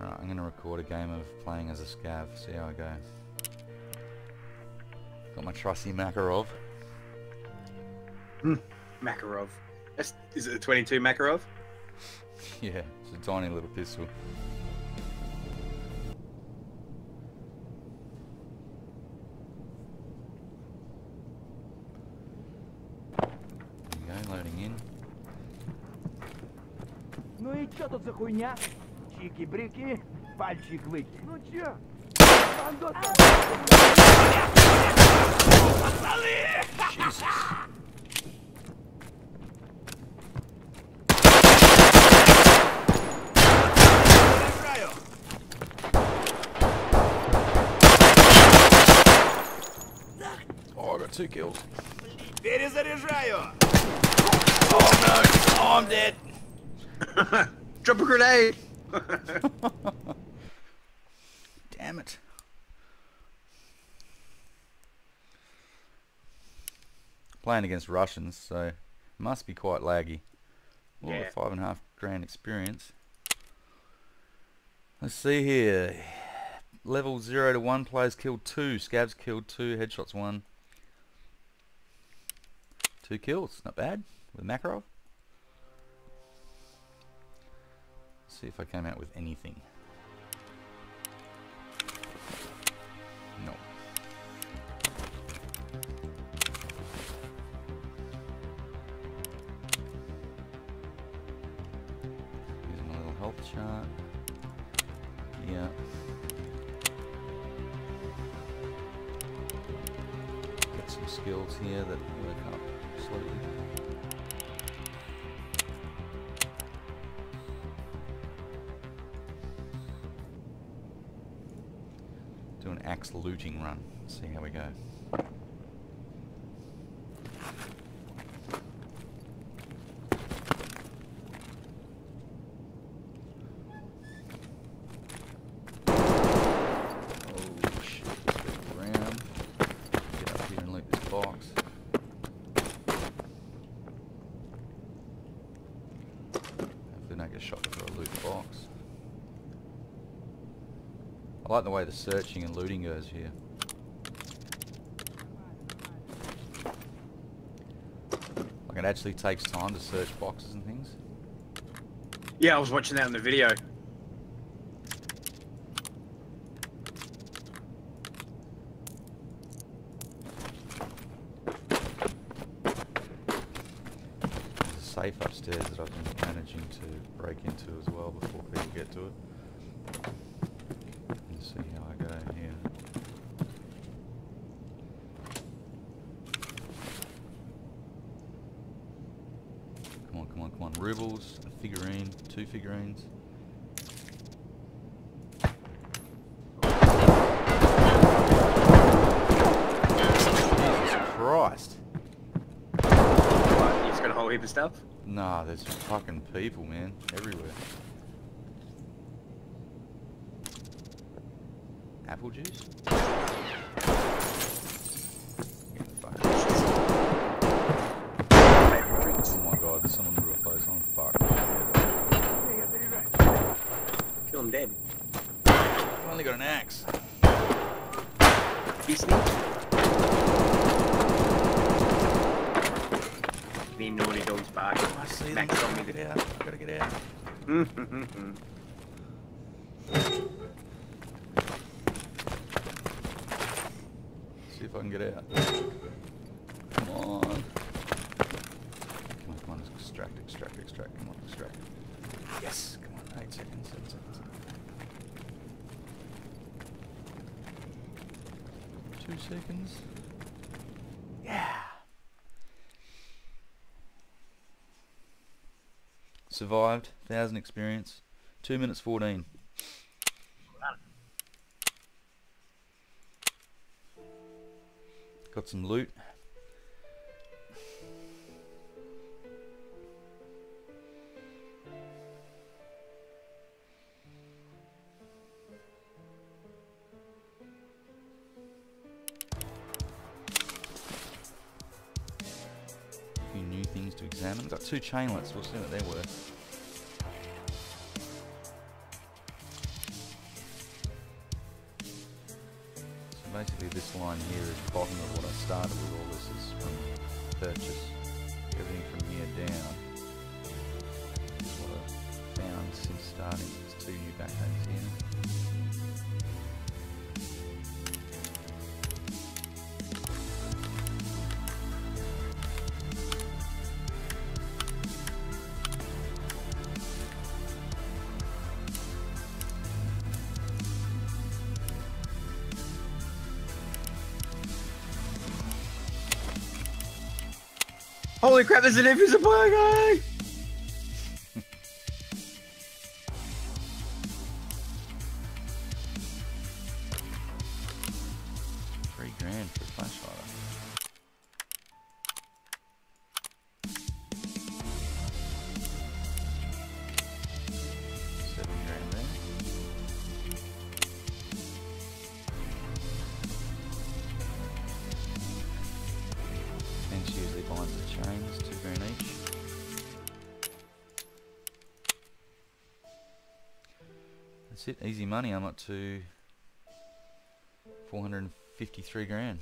Alright, I'm going to record a game of playing as a scav, see how I go. Got my trusty Makarov. Makarov. That's, is it a 22 Makarov? Yeah, it's a tiny little pistol. There you go, loading in. Ну и чё тут за хуйня? Пальчики, брики, пальчик выкинь. Ну чё? Бандот! Пацаны! Jesus. two kills. Перезаряжаю! Oh no, oh, I'm dead. Drop a grenade! Damn it. Playing against Russians, so must be quite laggy. Well, Yeah. five and a half grand experience. Let's see here. Level 0 to 1, players killed 2, scavs killed 2, headshots 1. Two kills, not bad, with Makarov. See if I came out with anything. No. Using my little health chart. Yeah. Get some skills here that work up slowly. Do an axe looting run. See how we go. Oh shit, let's go around. Get up here and loot this box. Hopefully not get shot before I loot the box. I like the way the searching and looting goes here. Like it actually takes time to search boxes and things. Yeah, I was watching that in the video. There's a safe upstairs that I've been managing to break into as well before people get to it. Let's see how I go here. Come on, come on, come on. Rubles, a figurine, two figurines. Jesus Christ. What, you just got a whole heap of stuff? Nah, there's fucking people, man, everywhere. Apple juice? Kill him dead. I've only got an axe. You sneak. The naughty dog's barking. I see. Max I on me. gotta get out. I gotta get out. See if I can get out. Come on. Come on, come on. Extract, extract, extract. Come on, extract. Yes. Come on. Eight seconds. Eight seconds. Two seconds. Yeah. Survived. Thousand experience. Two minutes fourteen. Got some loot. things to examine. Got two chainlets, we'll see what they're worth. So basically this line here is the bottom of what I started with all this is from purchase. Everything from here down is what I've found since starting. There's two new backpacks here. Holy crap, there's an invisible guy! Three grand for a flashlight. She usually buys the chains, two grand each. That's it, easy money. I'm up to 453 grand.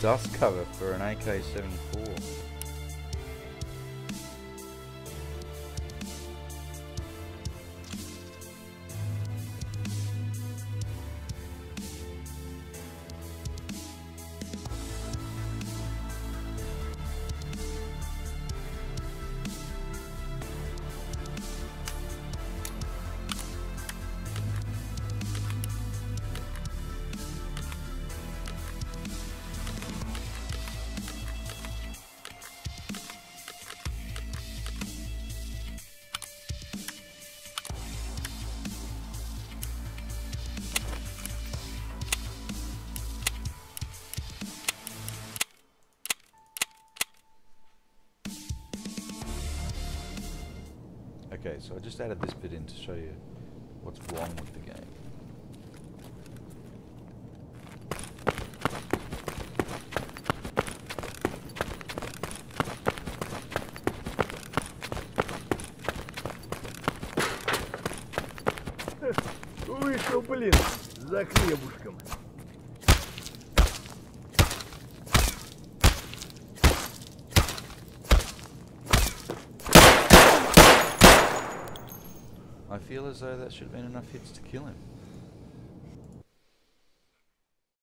Dust cover for an AK-74. Okay, so I just added this bit in to show you what's wrong with the game. Вышел, блин, за хлебушком. Feel as though that should have been enough hits to kill him.